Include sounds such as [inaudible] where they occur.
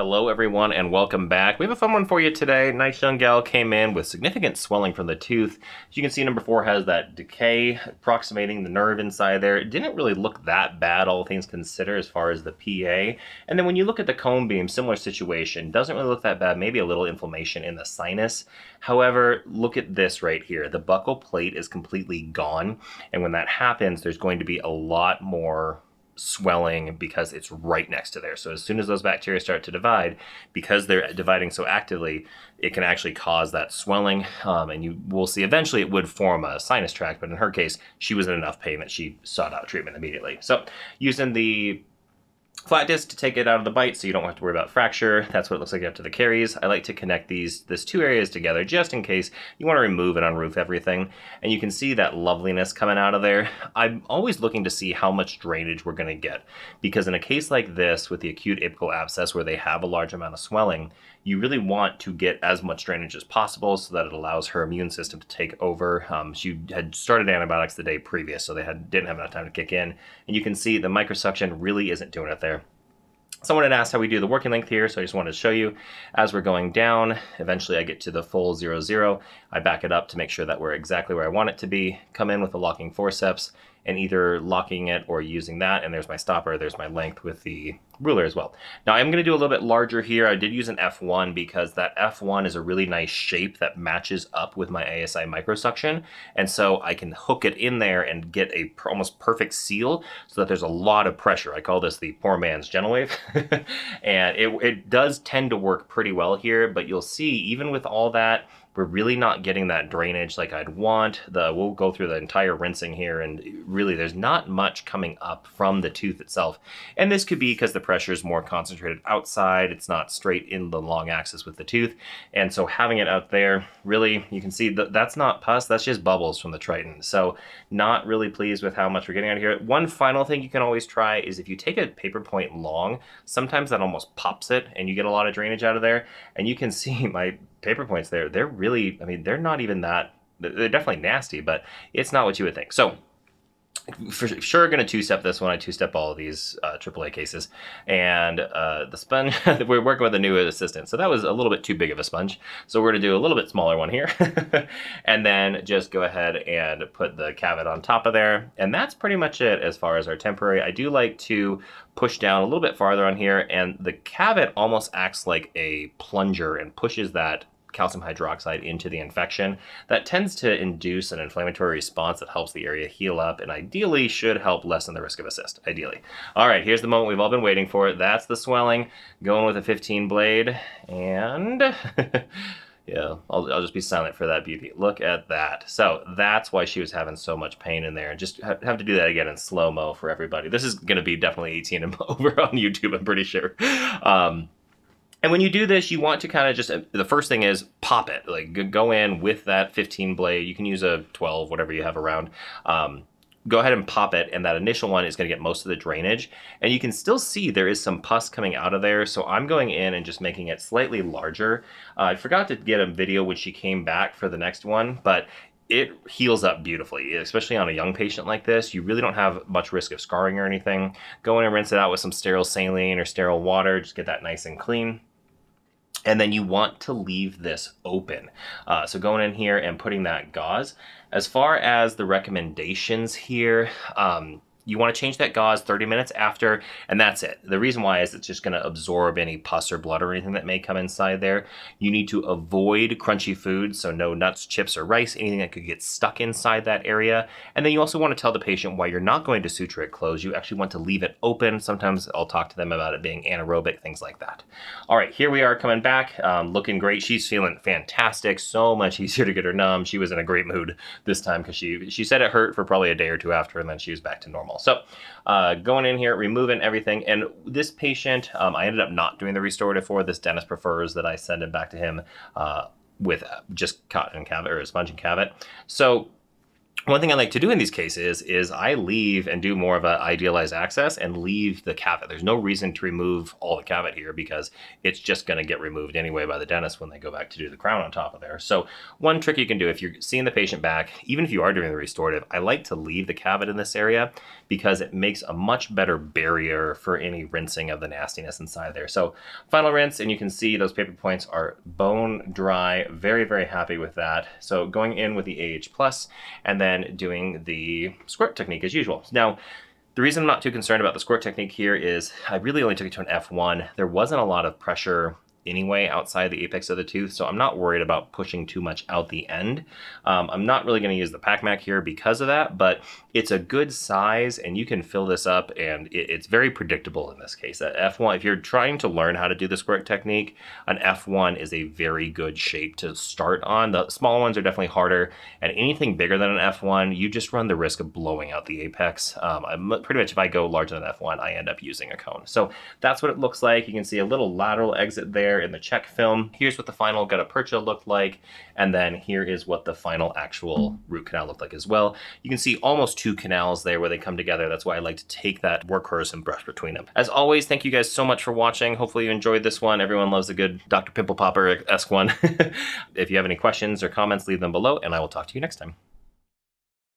Hello everyone and welcome back. We have a fun one for you today. Nice young gal came in with significant swelling from the tooth. As you can see number four has that decay approximating the nerve inside there. It didn't really look that bad all things considered as far as the PA. And then when you look at the cone beam, similar situation. Doesn't really look that bad. Maybe a little inflammation in the sinus. However, look at this right here. The buccal plate is completely gone. And when that happens, there's going to be a lot more swelling because it's right next to there. So as soon as those bacteria start to divide, because they're dividing so actively, it can actually cause that swelling. Um, and you will see eventually it would form a sinus tract, but in her case, she was in enough pain that she sought out treatment immediately. So using the flat disc to take it out of the bite so you don't have to worry about fracture. That's what it looks like after the caries. I like to connect these this two areas together just in case you want to remove and unroof everything. And you can see that loveliness coming out of there. I'm always looking to see how much drainage we're going to get because in a case like this with the acute apical abscess where they have a large amount of swelling, you really want to get as much drainage as possible so that it allows her immune system to take over. Um, she had started antibiotics the day previous, so they had didn't have enough time to kick in. And you can see the microsuction really isn't doing it there. Someone had asked how we do the working length here, so I just wanted to show you as we're going down. Eventually I get to the full zero zero. I back it up to make sure that we're exactly where I want it to be. Come in with the locking forceps and either locking it or using that. And there's my stopper, there's my length with the ruler as well. Now I'm gonna do a little bit larger here. I did use an F1 because that F1 is a really nice shape that matches up with my ASI microsuction. And so I can hook it in there and get a almost perfect seal so that there's a lot of pressure. I call this the poor man's GentleWave. [laughs] and it, it does tend to work pretty well here, but you'll see even with all that, we're really not getting that drainage like I'd want. The We'll go through the entire rinsing here and really there's not much coming up from the tooth itself. And this could be because the pressure is more concentrated outside. It's not straight in the long axis with the tooth. And so having it out there, really, you can see that that's not pus, that's just bubbles from the Triton. So not really pleased with how much we're getting out of here. One final thing you can always try is if you take a paper point long, sometimes that almost pops it and you get a lot of drainage out of there. And you can [laughs] see my paper points there, they're really, I mean, they're not even that, they're definitely nasty, but it's not what you would think. So for sure going to two-step this one. I two-step all of these uh, AAA cases. And uh, the sponge, [laughs] we're working with a new assistant. So that was a little bit too big of a sponge. So we're going to do a little bit smaller one here. [laughs] and then just go ahead and put the cavit on top of there. And that's pretty much it as far as our temporary. I do like to push down a little bit farther on here. And the cavit almost acts like a plunger and pushes that calcium hydroxide into the infection. That tends to induce an inflammatory response that helps the area heal up and ideally should help lessen the risk of a cyst, ideally. All right, here's the moment we've all been waiting for. That's the swelling, going with a 15 blade, and... [laughs] yeah, I'll, I'll just be silent for that beauty. Look at that. So that's why she was having so much pain in there. And just have to do that again in slow-mo for everybody. This is going to be definitely 18 and [laughs] over on YouTube, I'm pretty sure. Um, and when you do this, you want to kind of just, the first thing is pop it. Like go in with that 15 blade. You can use a 12, whatever you have around. Um, go ahead and pop it and that initial one is going to get most of the drainage and you can still see there is some pus coming out of there so I'm going in and just making it slightly larger uh, I forgot to get a video when she came back for the next one but it heals up beautifully, especially on a young patient like this. You really don't have much risk of scarring or anything. Go in and rinse it out with some sterile saline or sterile water. Just get that nice and clean and then you want to leave this open. Uh, so going in here and putting that gauze. As far as the recommendations here, um, you want to change that gauze 30 minutes after, and that's it. The reason why is it's just going to absorb any pus or blood or anything that may come inside there. You need to avoid crunchy foods, so no nuts, chips, or rice, anything that could get stuck inside that area. And then you also want to tell the patient why you're not going to suture it closed. You actually want to leave it open. Sometimes I'll talk to them about it being anaerobic, things like that. All right, here we are coming back, um, looking great. She's feeling fantastic, so much easier to get her numb. She was in a great mood this time because she, she said it hurt for probably a day or two after, and then she was back to normal. So uh, going in here, removing everything. And this patient, um, I ended up not doing the restorative for. This dentist prefers that I send it back to him uh, with just cotton cavit or a sponge and cavit. So One thing I like to do in these cases is I leave and do more of an idealized access and leave the cavit. There's no reason to remove all the cavit here because it's just going to get removed anyway by the dentist when they go back to do the crown on top of there. So one trick you can do if you're seeing the patient back, even if you are doing the restorative, I like to leave the cavit in this area because it makes a much better barrier for any rinsing of the nastiness inside there. So final rinse, and you can see those paper points are bone dry. Very, very happy with that. So going in with the AH Plus, and then doing the squirt technique as usual. Now, the reason I'm not too concerned about the squirt technique here is I really only took it to an F1. There wasn't a lot of pressure anyway outside the apex of the tooth, so I'm not worried about pushing too much out the end. Um, I'm not really going to use the PacMac here because of that, but it's a good size and you can fill this up and it, it's very predictable in this case. At F1, if you're trying to learn how to do the squirt technique, an F1 is a very good shape to start on. The smaller ones are definitely harder and anything bigger than an F1, you just run the risk of blowing out the apex. Um, pretty much if I go larger than F1, I end up using a cone. So that's what it looks like. You can see a little lateral exit there there in the check film. Here's what the final gutta percha looked like. And then here is what the final actual root canal looked like as well. You can see almost two canals there where they come together. That's why I like to take that workhorse and brush between them. As always, thank you guys so much for watching. Hopefully you enjoyed this one. Everyone loves a good Dr. Pimple Popper-esque one. [laughs] if you have any questions or comments, leave them below and I will talk to you next time.